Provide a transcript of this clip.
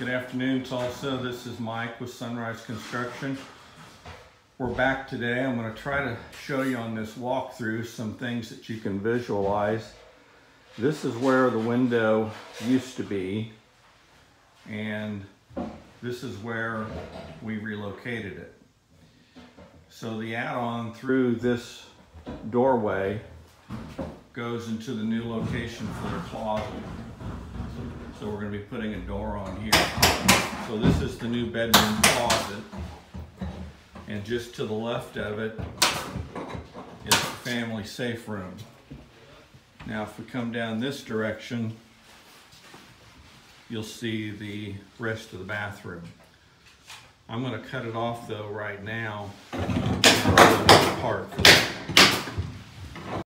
Good afternoon, Tulsa. This is Mike with Sonrise Construction. We're back today. I'm going to try to show you on this walkthrough some things that you can visualize. This is where the window used to be, and this is where we relocated it. So the add-on through this doorway goes into the new location for the closet. So we're gonna be putting a door on here. So this is the new bedroom closet. And just to the left of it is the family safe room. Now if we come down this direction, you'll see the rest of the bathroom. I'm gonna cut it off though right now. Part